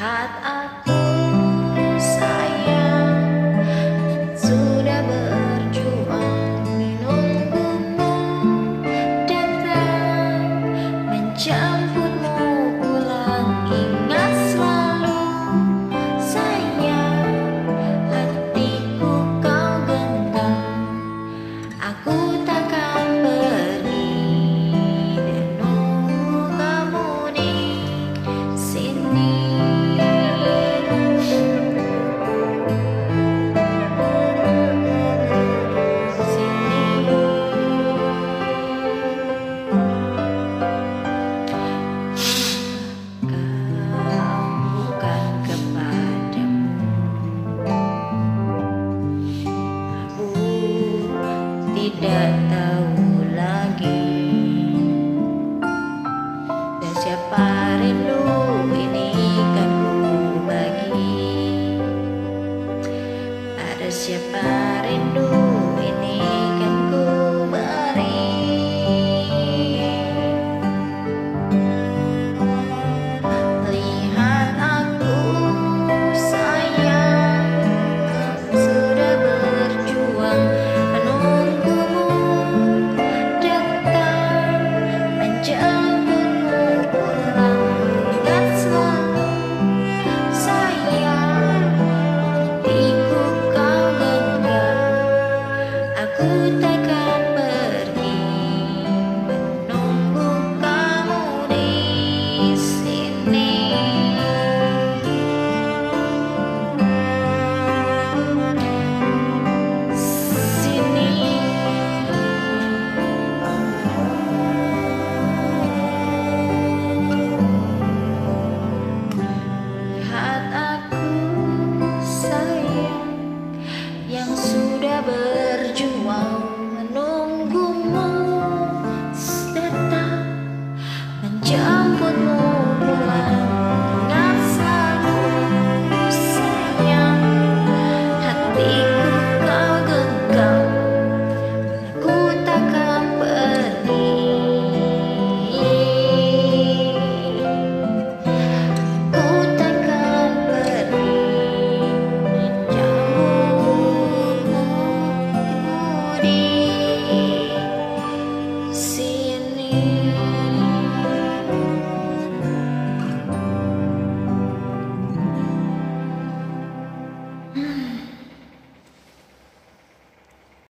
had tidak tahu lagi. Dan siapa rindu ini kan ku bagi. Ada siapa rindu just